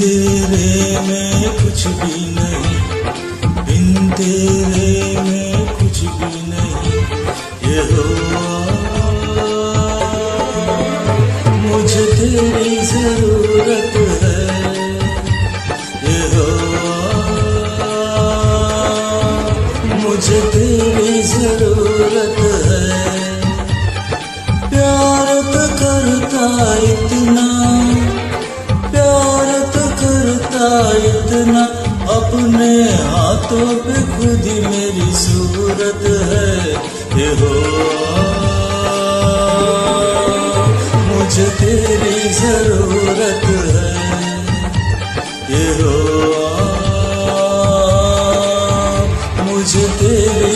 तेरे में कुछ भी नहीं। बिन तेरे में कुछ भी नहीं। ये हो मुझे तेरी ज़रूरत है। ये हो मुझे तेरी ज़रूरत है। प्यार तो करता इतना। था इतना अपने हाथों पे खुद ही मेरी सूरत है। हो मुझे तेरी ज़रूरत है। हो मुझे तेरी